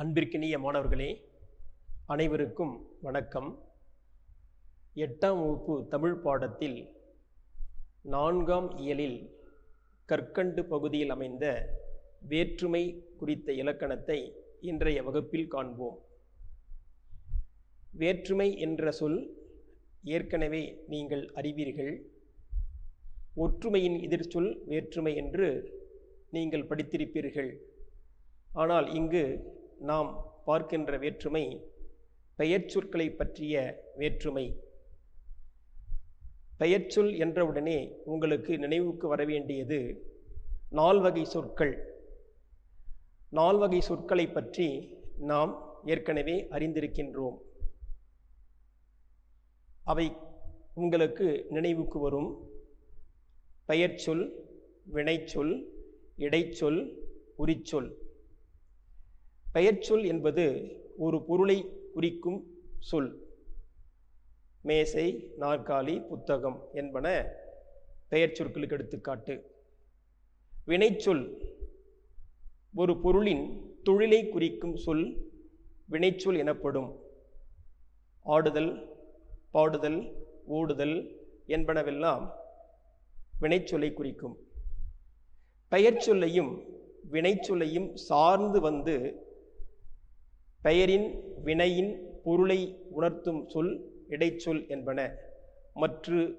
அன்பிற்கினிய மாணவர்களே அனைவருக்கும் வணக்கம். எட்டாம் வகுப்பு தமிழ் பாடத்தில் நான்காம் இயலில் கற்கண்டு பகுதியில் அமைந்த வேற்றுமை குறித்த இலக்கணத்தை இன்றைய வகுப்பில் காண்போம். வேற்றுமை என்ற சொல் ஏற்கனவே நீங்கள் அறிவீர்கள். ஒற்றுமையின் எதிர்ச்சொல் வேற்றுமை என்று நீங்கள் படித்திருப்பீர்கள். ஆனால் இங்கு நாம் பார்க்கின்ற வேற்றுமை பெயர்ச்சொற்களை பற்றிய வேற்றுமை. பெயர்ச்சொல் என்றவுடனே உங்களுக்கு நினைவுக்கு வர வேண்டியது நால்வகை சொற்கள். நால்வகை சொற்களை பற்றி நாம் ஏற்கனவே அறிந்திருக்கின்றோம். அவை உங்களுக்கு நினைவுக்கு வரும். பெயர்ச்சொல் வினைச்சொல் இடைச்சொல் உரிச்சொல். பெயர்ச்சொல் என்பது ஒரு பொருளை குறிக்கும் சொல். மேசை நாற்காலி புத்தகம் என்பன பெயர் சொற்களுக்கு எடுத்துக்காட்டு. வினைச்சொல் ஒரு பொருளின் தொழிலை குறிக்கும் சொல் வினைச்சொல் எனப்படும். ஆடுதல் பாடுதல் ஓடுதல் என்பனவெல்லாம் வினைச்சொல்லை குறிக்கும். பெயர்ச்சொல்லையும் வினைச்சொல்லையும் சார்ந்து வந்து பெயரின் வினையின் பொருளை உணர்த்தும் சொல் இடைச்சொல் என்பன. மற்ற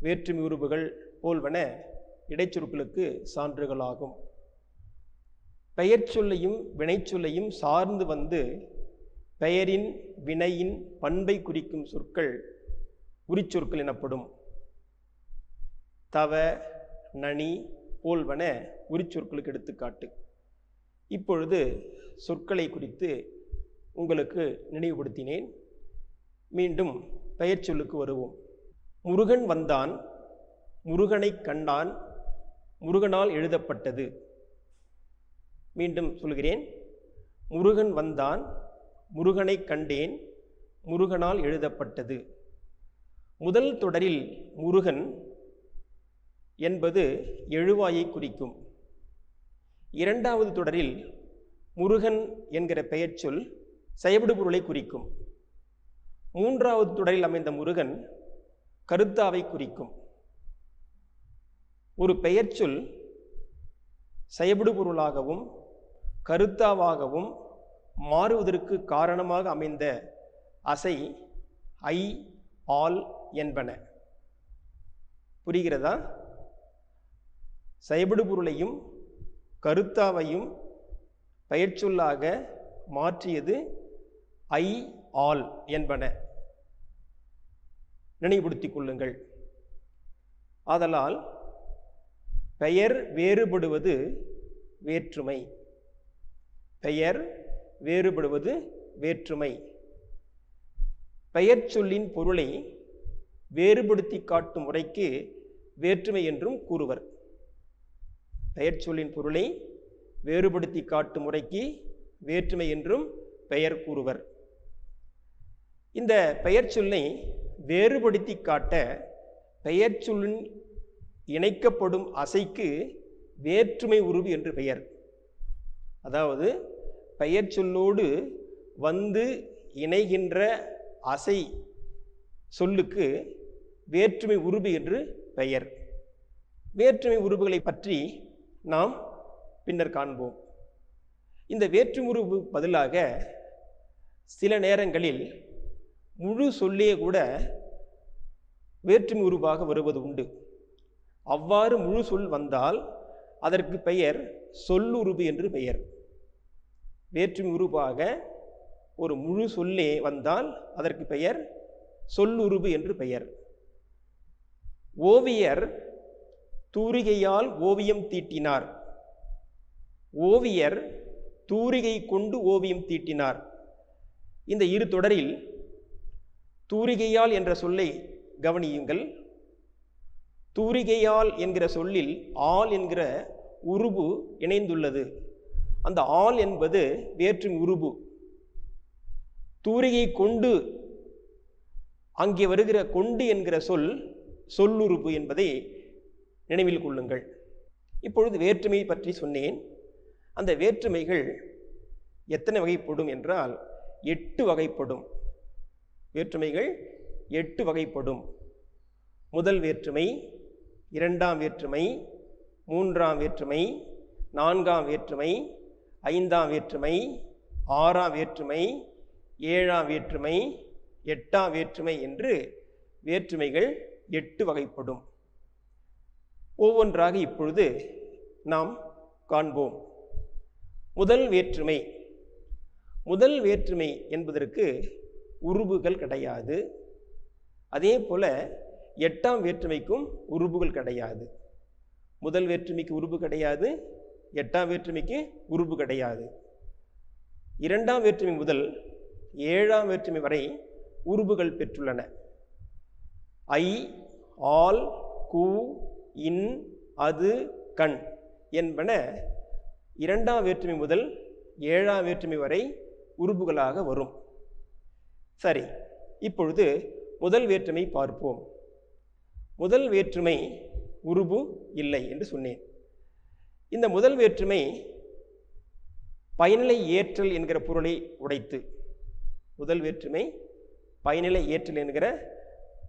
வேற்றுமை உருவுகள் போல்வன இடைச்சொற்களுக்கு சான்றுகளாகும். பெயர்ச்சொல்லையும் வினைச்சொல்லையும் சார்ந்து வந்து பெயரின் வினையின் பண்பை குறிக்கும் சொற்கள் உரிச்சொற்கள் எனப்படும். தவ நனி போல்வன உரிச்சொற்களுக்கு எடுத்துக்காட்டு. இப்பொழுது சொற்களை குறித்து உங்களுக்கு நினைவுபடுத்தினேன். மீண்டும் பெயர் சொல்லுக்கு வருவோம். முருகன் வந்தான். முருகனை கண்டான். முருகனால் எழுதப்பட்டது. மீண்டும் சொல்கிறேன். முருகன் வந்தான். முருகனை கண்டேன். முருகனால் எழுதப்பட்டது. முதல் தொடரில் முருகன் என்பது எழுவாயை குறிக்கும். இரண்டாவது தொடரில் முருகன் என்கிற பெயர்ச்சொல் செயபடு பொருளை குறிக்கும். மூன்றாவது தொடரில் அமைந்த முருகன் கருத்தாவை குறிக்கும். ஒரு பெயர்ச்சொல் செயபடு பொருளாகவும் கருத்தாவாகவும் மாறுவதற்கு காரணமாக அமைந்த அசை ஐ ஆல் என்பன. புரிகிறதா? செயபடு பொருளையும் கருத்தாவையும் பெயர்ச்சொல்லாக மாற்றியது ஐ ஆல் என்பன. நினைவுபடுத்திக் கொள்ளுங்கள். ஆதலால் பெயர் வேறுபடுவது வேற்றுமை. பெயர் வேறுபடுவது வேற்றுமை. பெயர் சொல்லின் பொருளை வேறுபடுத்தி காட்டும் முறைக்கு வேற்றுமை என்றும் கூறுவர். பெயர் சொல்லின் பொருளை வேறுபடுத்தி காட்டும் முறைக்கு வேற்றுமை என்றும் பெயர் கூறுவர். இந்த பெயர் சொல்லை வேறுபடுத்தி காட்ட பெயர் சொல்லின் இணைக்கப்படும் அசைக்கு வேற்றுமை உருவு என்று பெயர். அதாவது பெயர் சொல்லோடு வந்து இணைகின்ற அசை சொல்லுக்கு வேற்றுமை உருவு என்று பெயர். வேற்றுமை உருவுகளை பற்றி நாம் பின்னர் காண்போம். இந்த வேற்றுமை பதிலாக சில நேரங்களில் முழு சொல்லே கூட வேற்றுமை உருவாக வருவது உண்டு. அவ்வாறு முழு சொல் வந்தால் அதற்கு பெயர் சொல்லுருவு என்று பெயர். வேற்றுமை உருவாக ஒரு முழு சொல்லே வந்தால் அதற்கு பெயர் சொல்லுருவு என்று பெயர். ஓவியர் தூரிகையால் ஓவியம் தீட்டினார். ஓவியர் தூரிகை கொண்டு ஓவியம் தீட்டினார். இந்த இரு தொடரில் தூரிகையால் என்ற சொல்லை கவனியுங்கள். தூரிகையால் என்கிற சொல்லில் ஆள் என்கிற உருபு இணைந்துள்ளது. அந்த ஆள் என்பது வேற்றின் உருபு. தூரிகை கொண்டு அங்கே வருகிற கொண்டு என்கிற சொல் சொல்லுறுப்பு என்பதை நினைவில் கொள்ளுங்கள். இப்பொழுது வேற்றுமை பற்றி சொன்னேன். அந்த வேற்றுமைகள் எத்தனை வகைப்படும் என்றால் எட்டு வகைப்படும். வேற்றுமைகள் எட்டு வகைப்படும். முதல் வேற்றுமை இரண்டாம் வேற்றுமை மூன்றாம் வேற்றுமை நான்காம் வேற்றுமை ஐந்தாம் வேற்றுமை ஆறாம் வேற்றுமை ஏழாம் வேற்றுமை எட்டாம் வேற்றுமை என்று வேற்றுமைகள் எட்டு வகைப்படும். ஒவ்வொன்றாக இப்பொழுது நாம் காண்போம். முதல் வேற்றுமை. முதல் வேற்றுமை என்பதற்கு உருபுகள் கிடையாது. அதே போல எட்டாம் வேற்றுமைக்கும் உருபுகள் கிடையாது. முதல் வேற்றுமைக்கு உருபு கிடையாது. எட்டாம் வேற்றுமைக்கு உருபு கிடையாது. இரண்டாம் வேற்றுமை முதல் ஏழாம் வேற்றுமை வரை உருபுகள் பெற்றுள்ளன. ஐ ஆல் கூ இன் அது கண் என்பன இரண்டாம் வேற்றுமை முதல் ஏழாம் வேற்றுமை வரை உருபுகளாக வரும். சரி இப்பொழுது முதல் வேற்றுமை பார்ப்போம். முதல் வேற்றுமை உருபு இல்லை என்று சொன்னேன். இந்த முதல் வேற்றுமை பயனிலை ஏற்றல் என்கிற பொருளை உடைத்து முதல் வேற்றுமை பயனிலை ஏற்றல் என்கிற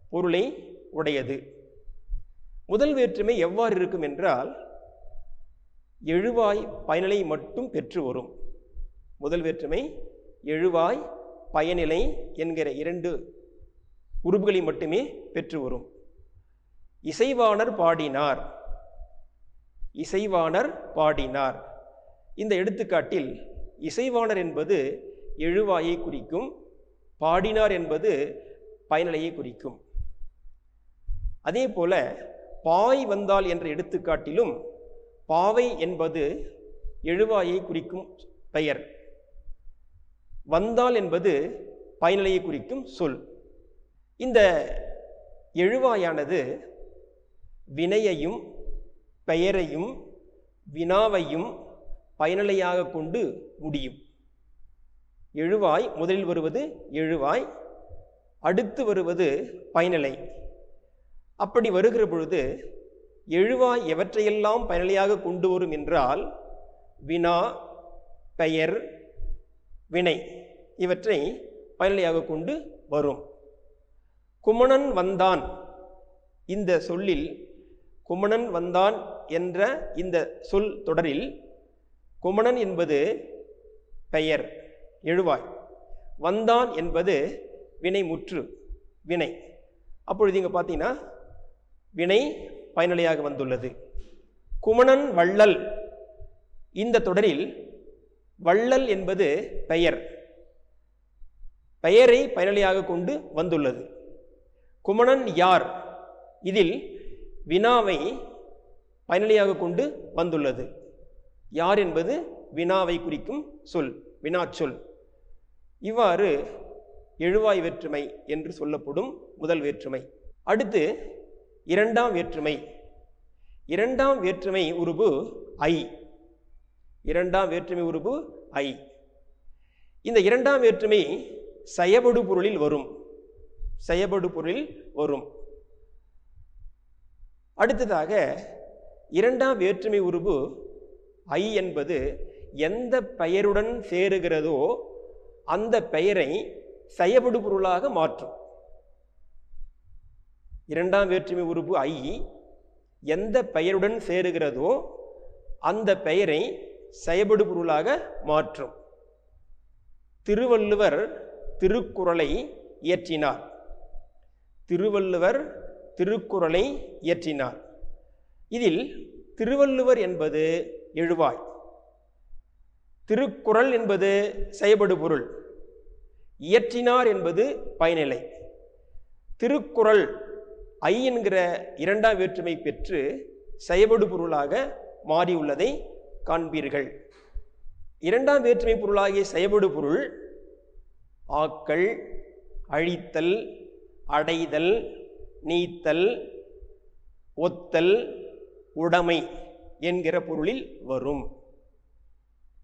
பொருளை உடையது. முதல் வேற்றுமை எவ்வாறு இருக்கும் என்றால் எழுவாய் பயனிலை மட்டும் பெற்று வரும். முதல் வேற்றுமை எழுவாய் பயனிலை என்கிற இரண்டு உறுப்புகளை மட்டுமே பெற்று வரும். இசைவாணர் பாடினார். இசைவாணர் பாடினார். இந்த எடுத்துக்காட்டில் இசைவாணர் என்பது எழுவாயை குறிக்கும் பாடினார் என்பது பயனிலையை குறிக்கும். அதே போல பாய் வந்தால் என்ற எடுத்துக்காட்டிலும் பாவை என்பது எழுவாயை குறிக்கும் பெயர். வந்தால் என்பது பயனிலையை குறிக்கும் சொல். இந்த எழுவாயானது வினையையும் பெயரையும் வினாவையும் பயனிலையாக கொண்டு முடியும். எழுவாய் முதலில் வருவது எழுவாய் அடுத்து வருவது பயனிலை. அப்படி வருகிற பொழுது எழுவாய் எவற்றையெல்லாம் பயனிலையாக கொண்டு வரும் என்றால் வினா பெயர் வினை இவற்றை பயனிலையாக கொண்டு வரும். குமணன் வந்தான். இந்த சொல்லில் குமணன் வந்தான் என்ற இந்த சொல் தொடரில் குமணன் என்பது பெயர் எழுவாய். வந்தான் என்பது வினை முற்று வினை. அப்பொழுது இங்கே பார்த்தீங்கன்னா வினை பயனிலையாக வந்துள்ளது. குமணன் வள்ளல். இந்த தொடரில் வள்ளல் என்பது பெயர். பெயரை பயனிலையாக கொண்டு வந்துள்ளது. குமணன் யார்? இதில் வினாவை பயனிலையாக கொண்டு வந்துள்ளது. யார் என்பது வினாவை குறிக்கும் சொல் வினாச்சொல். இவ்வாறு எழுவாய் வேற்றுமை என்று சொல்லப்படும் முதல் வேற்றுமை. அடுத்து இரண்டாம் வேற்றுமை. இரண்டாம் வேற்றுமை உருபு ஐ. இரண்டாம் வேற்றுமை உருபு ஐ. இந்த இரண்டாம் வேற்றுமை செயபடு பொருளில் வரும். செயபடு பொருளில் வரும். அடுத்ததாக இரண்டாம் வேற்றுமை உருபு ஐ என்பது எந்த பெயருடன் சேருகிறதோ அந்த பெயரை செயபடு பொருளாக மாற்றும். இரண்டாம் வேற்றுமை உறுப்பு ஐ எந்த பெயருடன் சேருகிறதோ அந்த பெயரை செயபடு பொருளாக மாற்றும். திருவள்ளுவர் திருக்குறளை இயற்றினார். திருவள்ளுவர் திருக்குறளை இயற்றினார். இதில் திருவள்ளுவர் என்பது எழுவாய். திருக்குறள் என்பது செயபடு பொருள். இயற்றினார் என்பது பயனிலை. திருக்குறள் ஐ என்கிற இரண்டாம் வேற்றுமை பெற்று செயபடு பொருளாக மாறியுள்ளதை காண்பீர்கள். இரண்டாம் வேற்றுமை பொருளாகிய செயபடு பொருள் ஆக்கல் அழித்தல் அடைதல் நீத்தல் ஒத்தல் உடைமை என்கிற பொருளில் வரும்.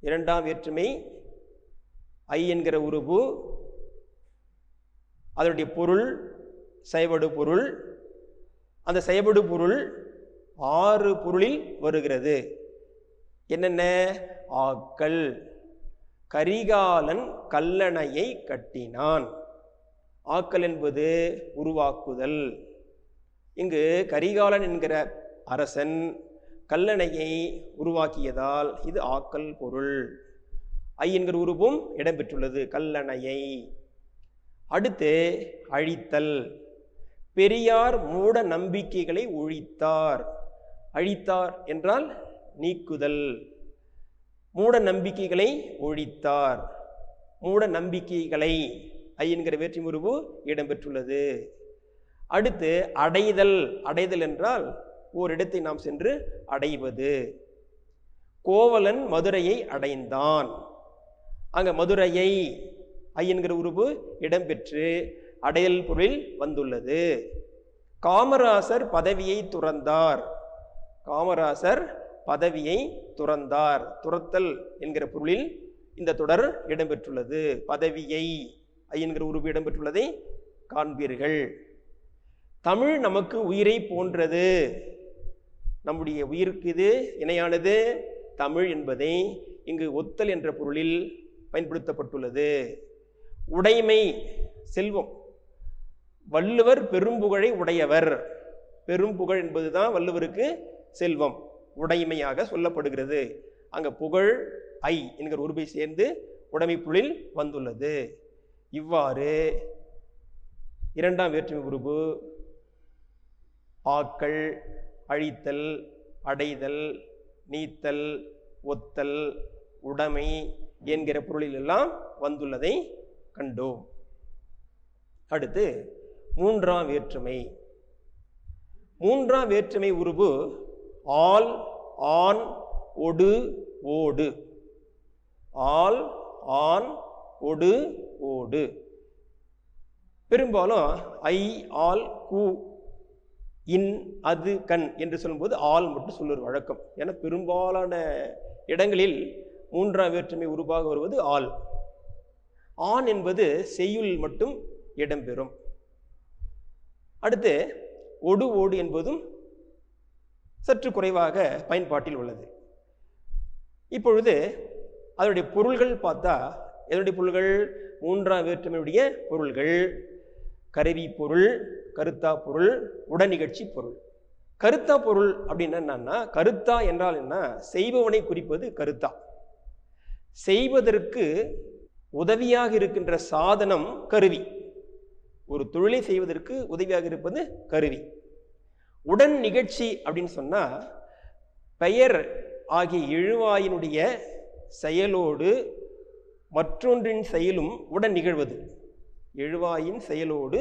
இரண்டாம் வேற்றுமை ஐ என்கிற உருபு அதனுடைய பொருள் செயபடு பொருள் அந்த செயபடு பொருள் ஆறு பொருளில் வருகிறது. என்னென்ன? ஆக்கள். கரிகாலன் கல்லணையை கட்டினான். ஆக்கல் என்பது உருவாக்குதல். இங்கு கரிகாலன் என்கிற அரசன் கல்லணையை உருவாக்கியதால் இது ஆக்கல் பொருள். ஐ என்கிற உருவும் இடம்பெற்றுள்ளது கல்லணையை. அடுத்து அழித்தல். பெரியார் மூட நம்பிக்கைகளை ஒழித்தார். அழித்தார் என்றால் நீக்குதல். மூட நம்பிக்கைகளை ஒழித்தார். மூட நம்பிக்கைகளை ஐ என்கிற வேற்றி உருவு இடம்பெற்றுள்ளது. அடுத்து அடைதல். அடைதல் என்றால் ஓரிடத்தை நாம் சென்று அடைவது. கோவலன் மதுரையை அடைந்தான். அங்கே மதுரையை ஐ என்கிற உருவு இடம்பெற்று அடையல் பொருளில் வந்துள்ளது. காமராசர் பதவியை துறந்தார். காமராசர் பதவியை துறந்தார். துறத்தல் என்கிற பொருளில் இந்த தொடர் இடம்பெற்றுள்ளது. பதவியை என்கிற உருவு இடம்பெற்றுள்ளதை காண்பீர்கள். தமிழ் நமக்கு உயிரை போன்றது. நம்முடைய உயிருக்கு இது இணையானது. தமிழ் என்பதை இங்கு ஒத்தல் என்ற பொருளில் பயன்படுத்தப்பட்டுள்ளது. உடைமை செல்வம் வள்ளுவர் பெரும்புகழை உடையவர். பெரும்புகழ் என்பதுதான் வள்ளுவருக்கு செல்வம் உடைமையாக சொல்லப்படுகிறது. அங்க புகழ் ஐ என்கிற உருவை சேர்ந்து உடைமை வந்துள்ளது. இவ்வாறு இரண்டாம் வேற்றுமை உருவு ஆக்கள் அழித்தல் அடைதல் நீத்தல் ஒத்தல் உடைமை என்கிற பொருளில் எல்லாம் வந்துள்ளதை கண்டோம். அடுத்து மூன்றாம் வேற்றுமை. மூன்றாம் வேற்றுமை உருவு ஆல் ஆன் ஒடு ஓடு. ஆல் ஆன் ஒடு ஓடு. பெரும்பாலும் ஐ ஆல் கு இன் அது கண் என்று சொல்லும்போது ஆள் மட்டும் சொல்லுற வழக்கம். ஏன்னா பெரும்பாலான இடங்களில் மூன்றாம் வேற்றுமை உருவாக வருவது ஆள் ஆண் என்பது செய்யுள் மட்டும் இடம்பெறும். அடுத்து ஒடு ஓடு என்பதும் சற்று குறைவாக பயன்பாட்டில் உள்ளது. இப்பொழுது அதனுடைய பொருள்கள் பார்த்தா எதனுடைய பொருள்கள்? மூன்றாம் வேற்றுமையுடைய பொருள்கள். கருவி பொருள் கருத்தா பொருள் உடனிகழ்ச்சி பொருள். கருத்தா பொருள் அப்படின்னா என்னன்னா கருத்தா என்றால் என்ன? செய்பவனை குறிப்பது கருத்தா. செய்வதற்கு உதவியாக இருக்கின்ற சாதனம் கருவி. ஒரு தொழிலை செய்வதற்கு உதவியாக இருப்பது கருவி. உடன் நிகழ்ச்சி அப்படின்னு சொன்னால் பெயர் ஆகிய எழுவாயினுடைய செயலோடு மற்றொன்றின் செயலும் உடன் நிகழ்வது. எழுவாயின் செயலோடு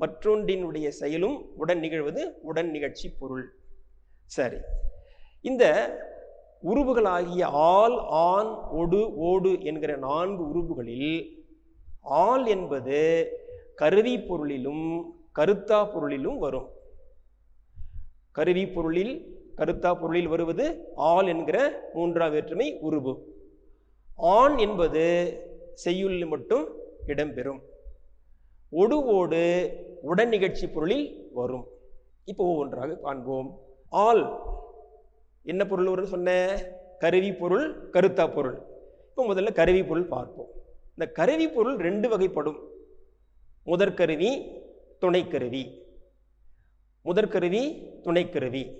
மற்றொன்றினுடைய செயலும் உடன் நிகழ்வது உடன் நிகழ்ச்சி பொருள். சரி. இந்த உருவுகளாகிய ஆல் ஆண் ஒடு ஓடு என்கிற நான்கு உருவுகளில் ஆல் என்பது கருவி பொருளிலும் கருத்தா பொருளிலும் வரும். கருவி பொருளில் கருத்தா பொருளில் வருவது ஆள் என்கிற மூன்றாம் வேற்றுமை உருவு ஆண் என்பது செய்யுள் மட்டும் இடம்பெறும். ஒடுவோடு உடன் நிகழ்ச்சி பொருளில் வரும். இப்போ ஒவ்வொன்றாக காண்போம். ஆள் என்ன பொருள் வரும்னு சொன்ன? கருவி பொருள் கருத்தா பொருள். இப்போ முதல்ல கருவி பொருள் பார்ப்போம். இந்த கருவி பொருள் ரெண்டு வகைப்படும். முதற்கருவி துணைக்கருவி. முதற்கருவி துணைக்கருவி.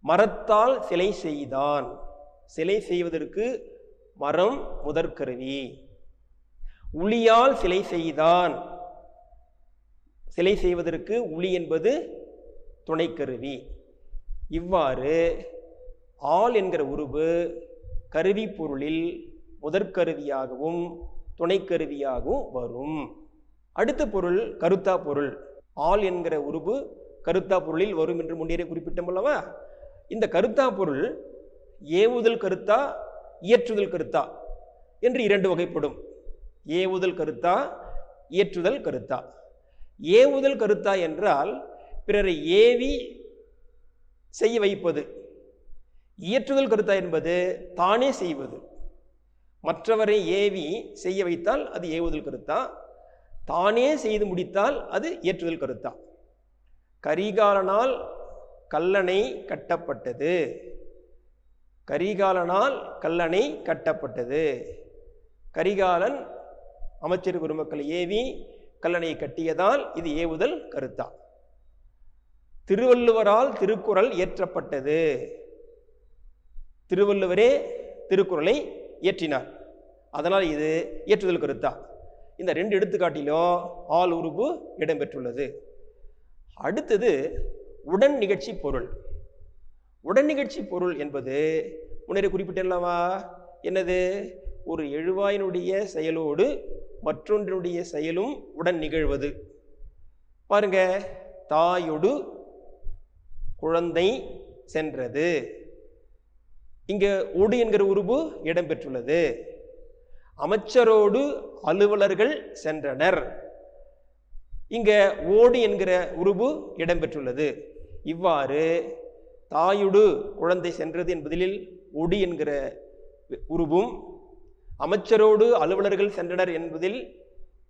மரத்தால் சிலை செய்தான். சிலை செய்வதற்கு மரம் முதற்கருவி. உளியால் சிலை செய்தான். சிலை செய்வதற்கு உளி என்பது துணைக்கருவி. இவ்வாறு ஆள் என்கிற உருவு கருவி பொருளில் முதற்கருவியாகவும் துணைக்கருவியாகவும் வரும். அடுத்த பொருள் கருத்தா பொருள். ஆள் என்கிற உருவு கருத்தா பொருளில் வரும் என்று முன்னேறி குறிப்பிட்டோம் அல்லவா? இந்த கருத்தா பொருள் ஏவுதல் கருத்தா இயற்றுதல் கருத்தா என்று இரண்டு வகைப்படும். ஏவுதல் கருத்தா இயற்றுதல் கருத்தா. ஏவுதல் கருத்தா என்றால் பிறரை ஏவி செய்ய வைப்பது. இயற்றுதல் கருத்தா என்பது தானே செய்வது. மற்றவரை ஏவி செய்ய வைத்தால் அது ஏவுதல் கருத்தா. தானே செய்து முடித்தால் அது ஏற்றுதல் கருத்தா? கரிகாலனால் கல்லணை கட்டப்பட்டது. கரிகாலனால் கல்லணை கட்டப்பட்டது. கரிகாலன் அமைச்சர் குருமக்கள் ஏவி கல்லணையை கட்டியதால் இது ஏவுதல் கருத்தா? திருவள்ளுவரால் திருக்குறள் இயற்றப்பட்டது. திருவள்ளுவரே திருக்குறளை இயற்றினார். அதனால் இது இயற்றுதல் கருத்தா? இந்த ரெண்டு எடுத்துக்காட்டிலும் ஆள் உருபு இடம்பெற்றுள்ளது. அடுத்தது உடன் நிகழ்ச்சி பொருள். உடன் நிகழ்ச்சி பொருள் என்பது முன்னரே குறிப்பிட்டல்லவா என்னது? ஒரு எழுவாயினுடைய செயலோடு மற்றொன்றினுடைய செயலும் உடன் நிகழ்வது. பாருங்க தாயோடு குழந்தை சென்றது. இங்கே ஒடு என்கிற உருபு இடம்பெற்றுள்ளது. அமைச்சரோடு அலுவலர்கள் சென்றனர். இங்க ஓடு என்கிற உருபு இடம்பெற்றுள்ளது. இவ்வாறு தாயுடு குழந்தை சென்றது என்பதில் ஒடி என்கிற உருவும் அமைச்சரோடு அலுவலர்கள் சென்றனர் என்பதில்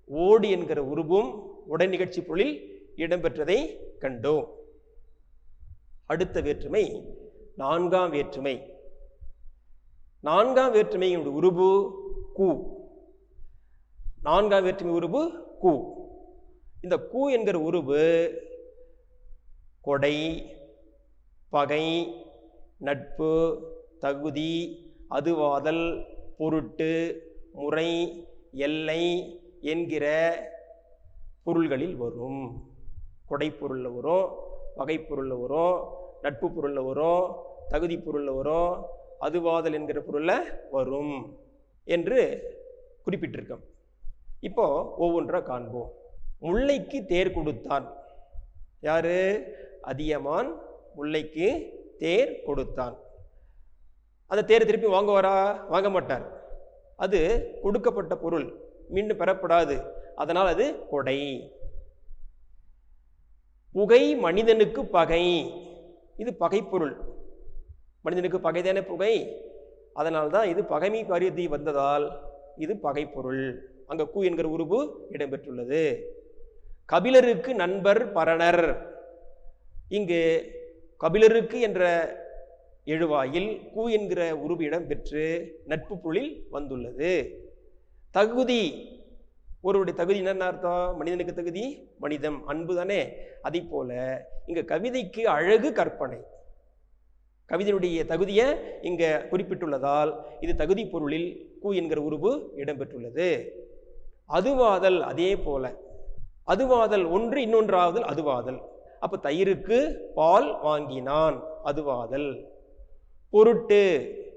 ஓடு என்கிற உருவும் உடன் நிகழ்ச்சி பொருளில் இடம்பெற்றதை கண்டோம். அடுத்த வேற்றுமை நான்காம் வேற்றுமை. நான்காம் வேற்றுமையினுடைய உருபு கு. நான்காம் வேற்றுமை உருபு கு. இந்த கு என்கிற உருவு கொடை பகை நட்பு தகுதி அதுவாதல் பொருட்டு முறை எல்லை என்கிற பொருள்களில் வரும். கொடை பொருளில் வரும் வகை பொருளில் வரும் நட்பு பொருளில் வரும் தகுதி பொருளில் வரும் அதுவாதல் என்கிற பொருளில் வரும். என்று குறிப்பிட்டிருக்கோம். இப்போ ஒவ்வொன்றா காண்போம். முல்லைக்கு தேர் கொடுத்தான். யாரு? அதியமான் முல்லைக்கு தேர் கொடுத்தான். அந்த தேரை திருப்பி வாங்குவாரா? வாங்க மாட்டார். அது கொடுக்கப்பட்ட பொருள். மீண்டும் பெறப்படாது. அதனால் அது கொடை. புகை மனிதனுக்கு பகை. இது பகைப்பொருள். மனிதனுக்கு பகைதான புகை? அதனால்தான் இது பகைமை பரிதி வந்ததால் இது பகைப்பொருள். அங்கே கு என்கிற உருவு இடம்பெற்றுள்ளது. கபிலருக்கு நண்பர் பரணர். இங்கு கபிலருக்கு என்ற எழுவாயில் கு என்கிற உருவு இடம்பெற்று நட்பு பொருளில் வந்துள்ளது. தகுதி. ஒருவருடைய தகுதி என்னென்ன அர்த்தம்? மனிதனுக்கு தகுதி மனிதம். அன்பு தானே. அதே போல இங்கே கவிதைக்கு அழகு கற்பனை. கவிதையுடைய தகுதியை இங்கே குறிப்பிட்டுள்ளதால் இது தகுதி பொருளில் கு என்கிற உருவு இடம்பெற்றுள்ளது. அதுவாதல் அதே போல. அதுவாதல் ஒன்று இன்னொன்றாவதல் அதுவாதல். அப்போ தயிருக்கு பால் வாங்கினான் அதுவாதல். பொருட்டு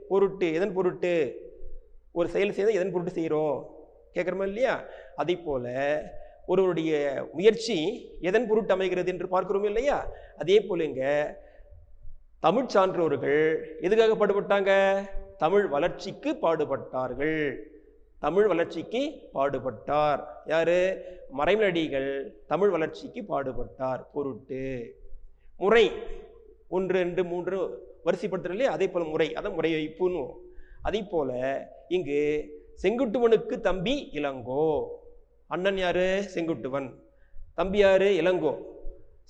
பொருட்டு எதன் பொருட்டு? ஒரு செயல் செய்தால் எதன் பொருட்டு செய்கிறோம்? கேட்குறோமா இல்லையா? அதே போல ஒருவருடைய முயற்சி எதன் பொருட்டு அமைகிறது என்று பார்க்கிறோம் இல்லையா? அதே போல இங்கே தமிழ் சான்றோர்கள் எதுக்காக பாடுபட்டாங்க தமிழ் வளர்ச்சிக்கு பாடுபட்டார்கள். தமிழ் வளர்ச்சிக்கு பாடுபட்டார். யாரு? மறைமலடிகள் தமிழ் வளர்ச்சிக்கு பாடுபட்டார். பொருட்டு. முறை. ஒன்று ரெண்டு மூன்று வரிசைப்படுத்துறது அதே போல முறை. அதான் முறை வைப்புன்னு. அதே போல இங்கு செங்குட்டுவனுக்கு தம்பி இளங்கோ. அண்ணன் யாரு? செங்குட்டுவன். தம்பி யாரு? இளங்கோ.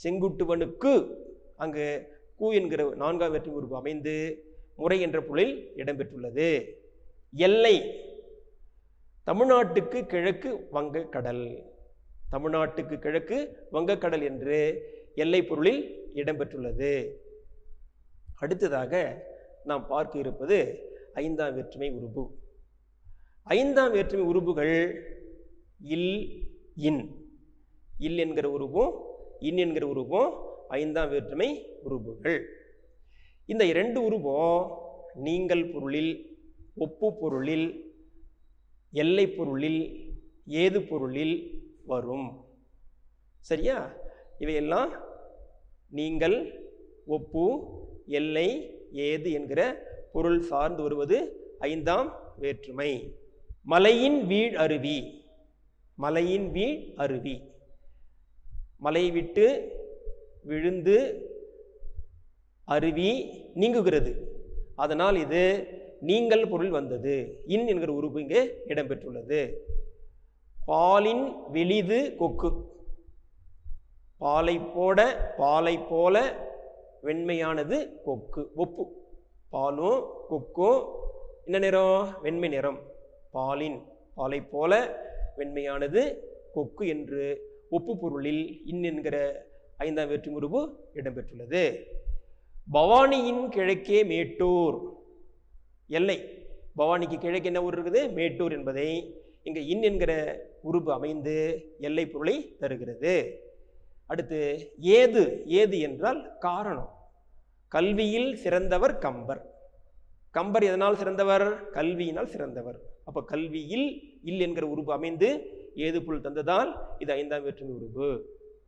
செங்குட்டுவனுக்கு அங்கு கு என்கிற நான்காம் வெற்றி உறுப்பு அமைந்து முறை என்ற பொருளில் இடம்பெற்றுள்ளது. எல்லை தமிழ்நாட்டுக்கு கிழக்கு வங்கக்கடல். தமிழ்நாட்டுக்கு கிழக்கு வங்கக்கடல் என்று எல்லை பொருளில் இடம்பெற்றுள்ளது. அடுத்ததாக நாம் பார்க்க இருப்பது ஐந்தாம் வேற்றுமை உருபு. ஐந்தாம் வேற்றுமை உருபுகள் இல் இன். இல் என்கிற உருவும் இன் என்கிற உருவும் ஐந்தாம் வேற்றுமை உருபுகள். இந்த இரண்டு உருவம் நீங்கள் பொருளில் ஒப்பு பொருளில் எல்லை பொருளில் ஏது பொருளில் வரும். சரியா? இவையெல்லாம் நீங்கள் ஒப்பு எல்லை ஏது என்கிற பொருள் சார்ந்து வருவது ஐந்தாம் வேற்றுமை. மலையின் வீழ் அருவி. மலையின் வீழ் அருவி. மலை விட்டு விழுந்து அருவி நீங்குகிறது. அதனால் இது நீங்கள் பொருள் வந்தது. இன் என்கிற உறுப்பு இங்கே இடம்பெற்றுள்ளது. பாலின் வெளிது கொக்கு. பாலை போட பாலை போல வெண்மையானது கொக்கு. ஒப்பு பாலும் கொக்கும். என்ன நிறம்? வெண்மை நிறம். பாலின் பாலை போல வெண்மையானது கொக்கு என்று ஒப்பு பொருளில் இன் என்கிற ஐந்தாம் வேற்றுமை உருவு இடம்பெற்றுள்ளது. பவானியின் கிழக்கே மேட்டூர். எல்லை. பவானிக்கு கிழக்கு என்ன ஊர் இருக்குது? மேட்டூர் என்பதை இங்கே இன் என்கிற உருபு அமைந்து எல்லை பொருளை தருகிறது. அடுத்து ஏது? ஏது என்றால் காரணம். கல்வியில் சிறந்தவர் கம்பர். கம்பர் எதனால் சிறந்தவர்? கல்வியினால் சிறந்தவர். அப்போ கல்வியில் இல் என்கிற உருபு அமைந்து ஏது புல் தந்ததால் இது ஐந்தாம் வேற்றுமை உருபு.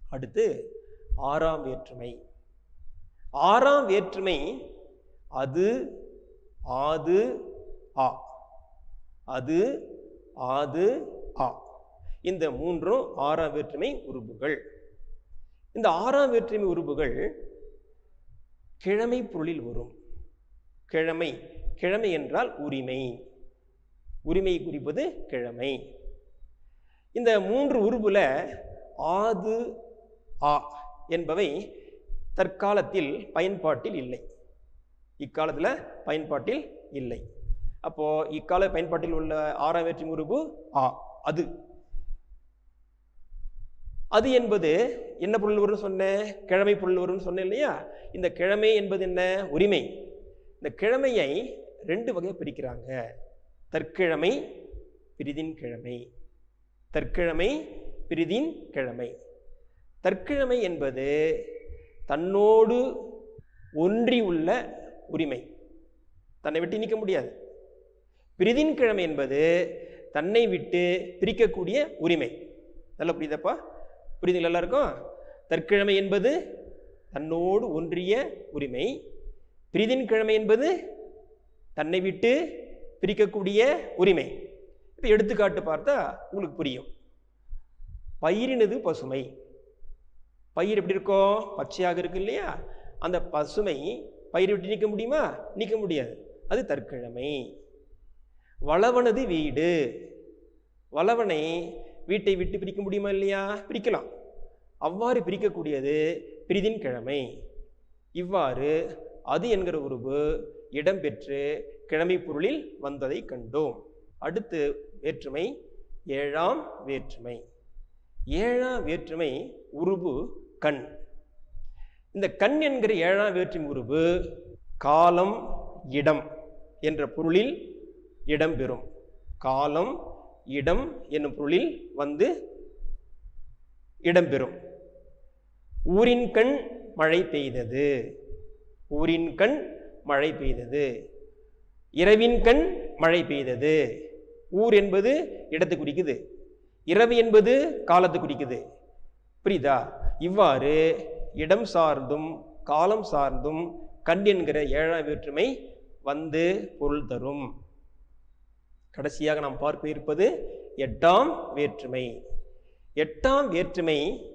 அடுத்து ஆறாம் வேற்றுமை. ஆறாம் வேற்றுமை அது ஆது ஆ. அது ஆது ஆ. இந்த மூன்றும் ஆறாம் வேற்றுமை உறுப்புகள். இந்த ஆறாம் வேற்றுமை உறுப்புகள் கிழமை பொருளில் வரும். கிழமை கிழமை என்றால் உரிமை. உரிமை குறிப்பது கிழமை. இந்த மூன்று உருவில் ஆது ஆ என்பவை தற்காலத்தில் பயன்பாட்டில் இல்லை. இக்காலத்தில் பயன்பாட்டில் இல்லை. அப்போ இக்கால பயன்பாட்டில் உள்ள ஆறாம் வேற்றுமை உருபு ஆ அது. அது என்பது என்ன பொருள் வரும்னு சொன்னேன் கிழமை பொருள் வரும்னு சொன்னேன் இல்லையா? இந்த கிழமை என்பது என்ன? உரிமை. இந்த கிழமையை ரெண்டு வகையாக பிரிக்கிறாங்க. தற்கிழமை பிரிதின் கிழமை. தற்கிழமை பிரிதின் கிழமை. தற்கிழமை என்பது தன்னோடு ஒன்றி உள்ள உரிமை. தன்னை விட்டு நீக்க முடியாது. பிரிதின் கிழமை என்பது தன்னை விட்டு பிரிக்கக்கூடிய உரிமை. நல்லா புரியுதப்பா? புரியுதுங்களா எல்லாருக்கும்? தற்கிழமை என்பது தன்னோடு ஒன்றிய உரிமை. பிரிதின் கிழமை என்பது தன்னை விட்டு பிரிக்கக்கூடிய உரிமை. இப்போ எடுத்துக்காட்டு பார்த்தா உங்களுக்கு புரியும். பயிரினது பசுமை. பயிர் எப்படி இருக்கும் பச்சையாக இருக்கு இல்லையா? அந்த பசுமை பயிர் விட்டு நிற்க முடியுமா? நிற்க முடியாது. அது தற்கிழமை. வளவனது வீடு. வளவனை வீட்டை விட்டு பிரிக்க முடியுமா இல்லையா? பிரிக்கலாம். அவ்வாறு பிரிக்கக்கூடியது பிரிதின் கிழமை. இவ்வாறு அது என்கிற உருவு இடம்பெற்று கிழமை பொருளில் வந்ததை கண்டோம். அடுத்து வேற்றுமை ஏழாம் வேற்றுமை. ஏழாம் வேற்றுமை உருபு கண். இந்த கண் என்கிற ஏழாம் வேற்றுமை உருவு காலம் இடம் என்ற பொருளில் இடம்பெறும் காலம் இடம் என்னும் பொருளில் வந்து இடம்பெறும் ஊரின் கண் மழை பெய்தது. ஊரின் கண் மழை பெய்தது. இரவின் கண் மழை பெய்தது. ஊர் என்பது இடத்தை குறிக்குது. இரவு என்பது காலத்தை குறிக்குது. புரியுதா? இவ்வாறு இடம் சார்ந்தும் காலம் சார்ந்தும் கண் என்கிற ஏழாம் வேற்றுமை வந்து பொருள் தரும். கடைசியாக நாம் பார்க்க இருப்பது எட்டாம் வேற்றுமை. எட்டாம் வேற்றுமை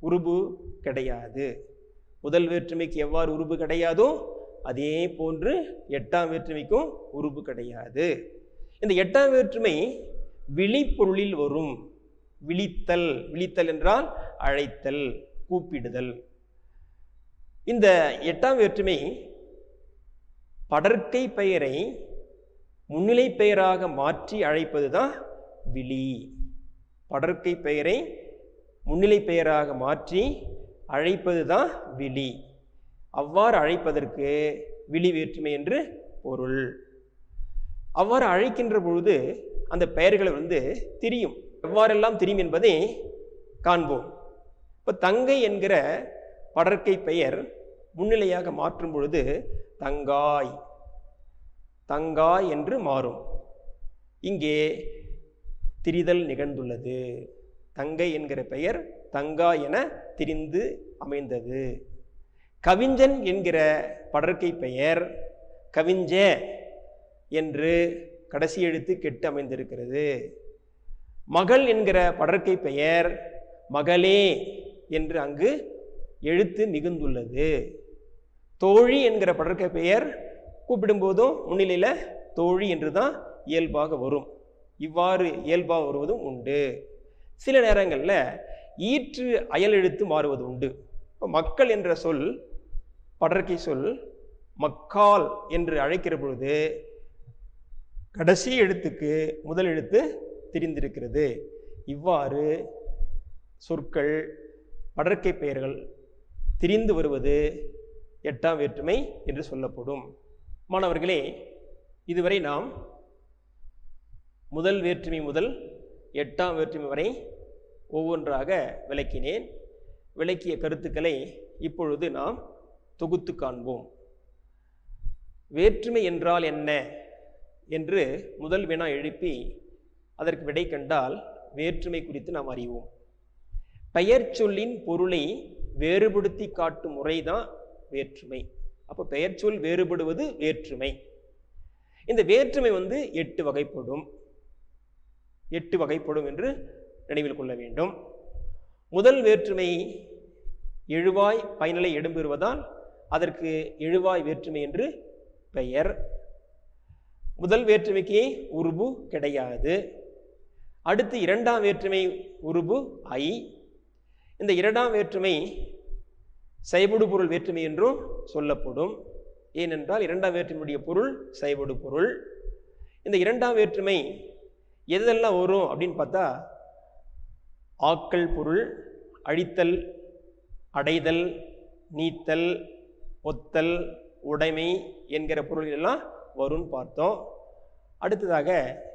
உருபு கிடையாது. முதல் வேற்றுமைக்கு எவ்வாறு உருபு கிடையாதோ அதே போன்று எட்டாம் வேற்றுமைக்கும் உருபு கிடையாது. இந்த எட்டாம் வேற்றுமை விழிப்பொருளில் வரும். விழித்தல். விழித்தல் என்றால் அழைத்தல் கூப்பிடுதல். இந்த எட்டாம் வேற்றுமை படற்கை பெயரை முன்னிலை பெயராக மாற்றி அழைப்பது தான் விழி. படற்கை பெயரை முன்னிலை பெயராக மாற்றி அழைப்பது தான் விழி. அவ்வாறு அழைப்பதற்கு விழி வேற்றுமை என்று பொருள். அவ்வாறு அழைக்கின்ற பொழுது அந்த பெயர்களை வந்து திரியும். எவ்வாறெல்லாம் திரியும் என்பதை காண்போம். இப்போ தங்கை என்கிற படற்கை பெயர் முன்னிலையாக மாற்றும் பொழுது தங்காய் தங்காய் என்று மாறும். இங்கே திரிதல் நிகழ்ந்துள்ளது. தங்கை என்கிற பெயர் தங்காய் என திரிந்து அமைந்தது. கவிஞன் என்கிற படற்கை பெயர் கவிஞ்ச என்று கடைசி எழுத்து கெட்டு அமைந்திருக்கிறது. மகள் என்கிற படற்கை பெயர் மகளே என்று அங்கு எழுத்து மிகுந்துள்ளது. தோழி என்கிற படற்கை பெயர் கூப்பிடும்போதும் முன்னிலையில் தோழி என்று தான் இயல்பாக வரும். இவ்வாறு இயல்பாக வருவதும் உண்டு. சில நேரங்களில் ஈற்று அயல் எழுத்து மாறுவது உண்டு. இப்போ மக்கள் என்ற சொல் படற்கை சொல் மக்கால் என்று அழைக்கிற பொழுது கடைசி எழுத்துக்கு முதல் எழுத்து தெரிந்திருக்கிறது. இவ்வாறு சொற்கள் படற்கை பெயர்கள் திரிந்து வருவது எட்டாம் வேற்றுமை என்று சொல்லப்படும். மாணவர்களே இதுவரை நாம் முதல் வேற்றுமை முதல் எட்டாம் வேற்றுமை வரை ஒவ்வொன்றாக விளக்கினேன். விளக்கிய கருத்துக்களை இப்பொழுது நாம் தொகுத்து காண்போம். வேற்றுமை என்றால் என்ன? என்று முதல் வினா எழுப்பி அதற்கு விடை கண்டால் வேற்றுமை குறித்து நாம் அறிவோம். பெயர் சொல்லின் பொருளை வேறுபடுத்தி காட்டும் முறைதான் வேற்றுமை. அப்போ பெயர் சொல் வேறுபடுவது வேற்றுமை. இந்த வேற்றுமை வந்து எட்டு வகைப்படும். எட்டு வகைப்படும் என்று நினைவில் கொள்ள வேண்டும். முதல் வேற்றுமை எழுவாய் பயனிலை இடம்பெறுவதால் அதற்கு எழுவாய் வேற்றுமை என்று பெயர். முதல் வேற்றுமைக்கு உருபு கிடையாது. அடுத்து இரண்டாம் வேற்றுமை உருபு ஐ. இந்த இரண்டாம் வேற்றுமை சைபடு பொருள் வேற்றுமை என்றும் சொல்லப்படும். ஏனென்றால் இரண்டாம் வேற்றுமையுடைய பொருள் சைபடு பொருள். இந்த இரண்டாம் வேற்றுமை எதெல்லாம் வரும் அப்படின்னு பார்த்தா ஆக்கல் பொருள் அழித்தல் அடைதல் நீத்தல் ஒத்தல் உடைமை என்கிற பொருள் எல்லாம் வரும்னு பார்த்தோம். அடுத்ததாக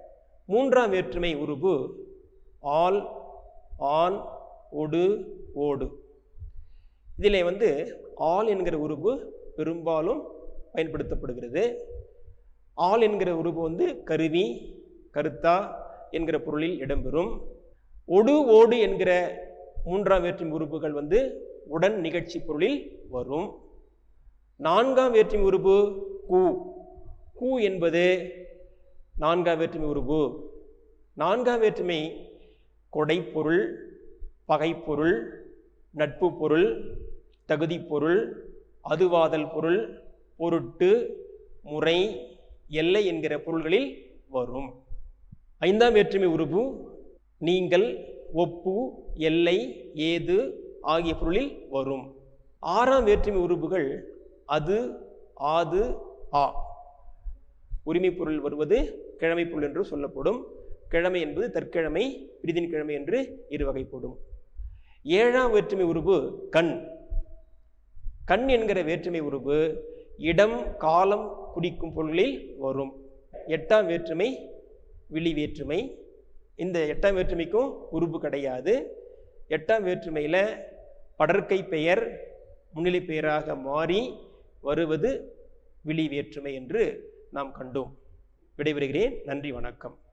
மூன்றாம் வேற்றுமை உருபு ஆல் ஆன் ஒடு ஓடு. இதில் வந்து ஆல் என்கிற உருபு பெரும்பாலும் பயன்படுத்தப்படுகிறது. ஆல் என்கிற உருபு வந்து கருவி கருத்தா என்கிற பொருளில் இடம்பெறும். ஒடு ஓடு என்கிற மூன்றாம் வேற்றுமை உறுப்புகள் வந்து உடன் நிகழ்ச்சி பொருளில் வரும். நான்காம் வேற்றும் உறுப்பு கூ. கூ என்பது நான்காம் வேற்றுமை உருபு நான்காம் வேற்றுமை கொடைப்பொருள் பகைப்பொருள் நட்பு பொருள் தகுதி பொருள் அதுவாதல் பொருள் பொருட்டு முறை எல்லை என்கிற பொருள்களில் வரும். ஐந்தாம் வேற்றுமை உருபு நீங்கள் ஒப்பு எல்லை ஏது ஆகிய பொருளில் வரும். ஆறாம் வேற்றுமை உறுப்புகள் அது ஆது ஆ. உரிமை பொருள் வருவது கிழமை புல் என்று சொல்லப்படும். கிழமை என்பது தற்கிழமை பிரிதின் கிழமை என்று இரு வகைப்படும் ஏழாம் வேற்றுமை உருவு கண். கண் என்கிற வேற்றுமை உருவு இடம் காலம் குடிக்கும் பொருளில் வரும். எட்டாம் வேற்றுமை விழி வேற்றுமை. இந்த எட்டாம் வேற்றுமைக்கும் உருவு கிடையாது. எட்டாம் வேற்றுமையில் படற்கை பெயர் முன்னிலை பெயராக மாறி வருவது விழி வேற்றுமை என்று நாம் கண்டோம். விடைபெறுகிறேன். நன்றி வணக்கம்.